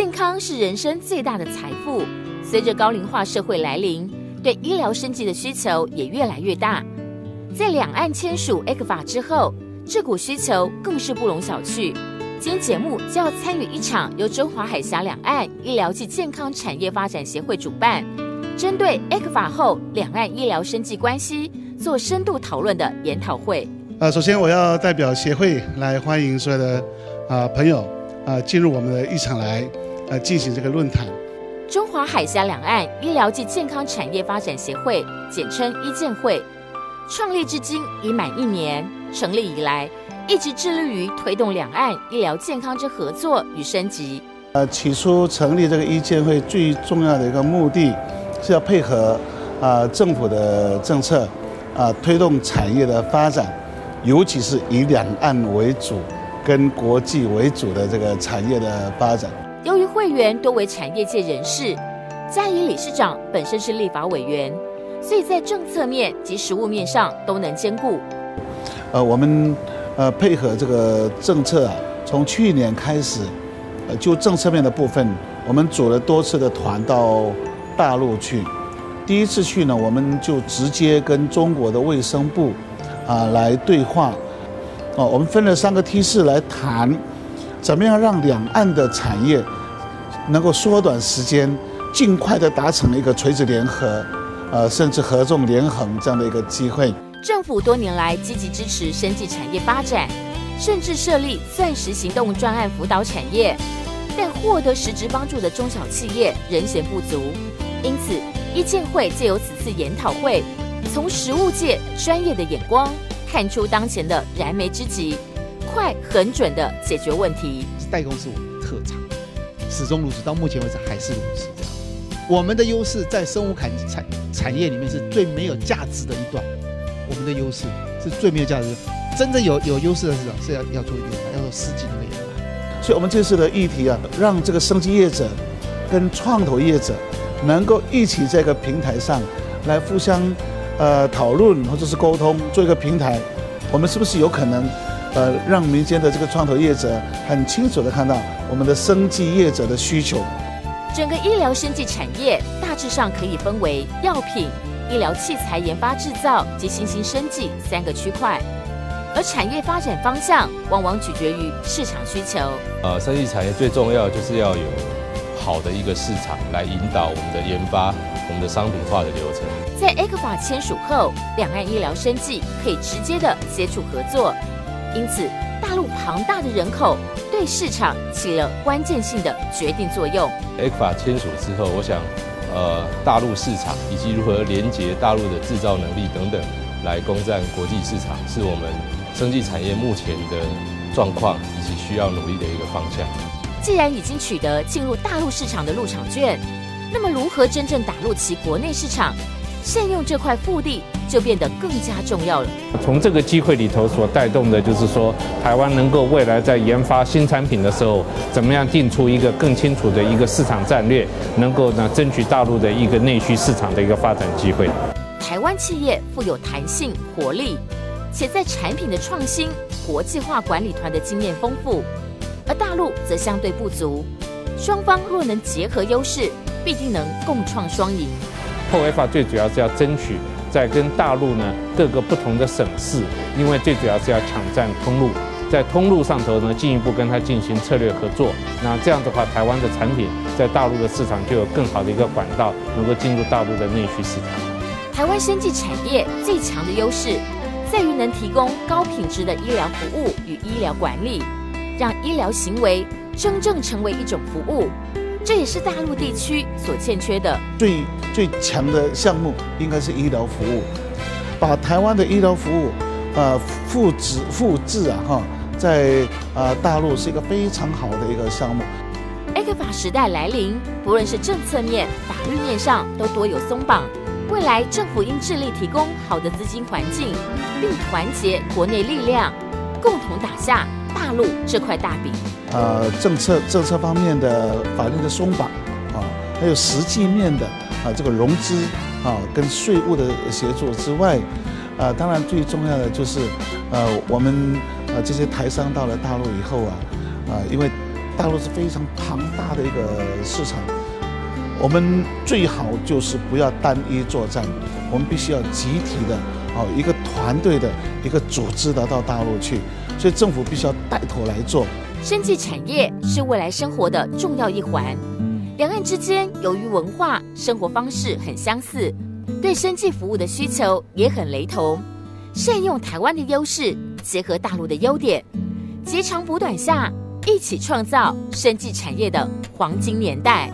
健康是人生最大的财富。随着高龄化社会来临，对医疗升级的需求也越来越大。在两岸签署 A 克法之后，这股需求更是不容小觑。今天节目就要参与一场由中华海峡两岸医疗及健康产业发展协会主办，针对 A 克法后两岸医疗生计关系做深度讨论的研讨会。呃，首先我要代表协会来欢迎所有的啊朋友啊进入我们的一场来呃进行这个论坛。中华海峡两岸医疗及健康产业发展协会，简称医健会，创立至今已满一年。成立以来，一直致力于推动两岸医疗健康之合作与升级。呃，起初成立这个医健会最重要的一个目的，是要配合啊政府的政策，啊推动产业的发展，尤其是以两岸为主，跟国际为主的这个产业的发展。由于会员多为产业界人士，嘉怡理事长本身是立法委员，所以在政策面及实务面上都能兼顾。呃，我们呃配合这个政策啊，从去年开始，呃就政策面的部分，我们组了多次的团到大陆去。第一次去呢，我们就直接跟中国的卫生部啊来对话。哦，我们分了三个梯次来谈。怎么样让两岸的产业能够缩短时间，尽快的达成一个垂直联合，呃，甚至合纵连横这样的一个机会？政府多年来积极支持生技产业发展，甚至设立钻石行动专案辅导产业，但获得实质帮助的中小企业仍显不足。因此，一建会借由此次研讨会，从实务界专业的眼光，看出当前的燃眉之急。快、很准的解决问题。代工是我们的特长，始终如此，到目前为止还是如此。这样，我们的优势在生物产产产业里面是最没有价值的一段。我们的优势是最没有价值，真正有有优势的是什么是要要做研发，要做实际的研发。所以，我们这次的议题啊，让这个生机业者跟创投业者能够一起在一个平台上来互相呃讨论或者是沟通，做一个平台，我们是不是有可能？呃，让民间的这个创投业者很清楚的看到我们的生计业者的需求。整个医疗生技产业大致上可以分为药品、医疗器材研发制造及新兴生技三个区块，而产业发展方向往往取决于市场需求。呃，生技产业最重要就是要有好的一个市场来引导我们的研发、我们的商品化的流程。在 A 克法签署后，两岸医疗生技可以直接的接触合作。因此，大陆庞大的人口对市场起了关键性的决定作用。A 法签署之后，我想，呃，大陆市场以及如何连接大陆的制造能力等等，来攻占国际市场，是我们生技产业目前的状况以及需要努力的一个方向。既然已经取得进入大陆市场的入场券，那么如何真正打入其国内市场？善用这块腹地就变得更加重要了。从这个机会里头所带动的，就是说台湾能够未来在研发新产品的时候，怎么样定出一个更清楚的一个市场战略，能够呢争取大陆的一个内需市场的一个发展机会。台湾企业富有弹性活力，且在产品的创新、国际化管理团的经验丰富，而大陆则相对不足。双方若能结合优势，必定能共创双赢。破违法最主要是要争取在跟大陆呢各个不同的省市，因为最主要是要抢占通路，在通路上头呢进一步跟它进行策略合作。那这样的话，台湾的产品在大陆的市场就有更好的一个管道，能够进入大陆的内需市场。台湾生技产业最强的优势在于能提供高品质的医疗服务与医疗管理，让医疗行为真正成为一种服务。这也是大陆地区所欠缺的最最强的项目，应该是医疗服务。把台湾的医疗服务，呃，复制复制啊，哈，在呃大陆是一个非常好的一个项目。A 克法时代来临，不论是政策面、法律面上都多有松绑。未来政府应致力提供好的资金环境，并团结国内力量，共同打下。大陆这块大饼，呃，政策政策方面的法律的松绑啊，还有实际面的啊，这个融资啊，跟税务的协助之外，啊，当然最重要的就是，呃，我们呃这些台商到了大陆以后啊，啊，因为大陆是非常庞大的一个市场，我们最好就是不要单一作战，我们必须要集体的，哦，一个团队的一个组织的到大陆去，所以政府必须要带头来做。生技产业是未来生活的重要一环，两岸之间由于文化、生活方式很相似，对生技服务的需求也很雷同。善用台湾的优势，结合大陆的优点，截长补短下，一起创造生技产业的黄金年代。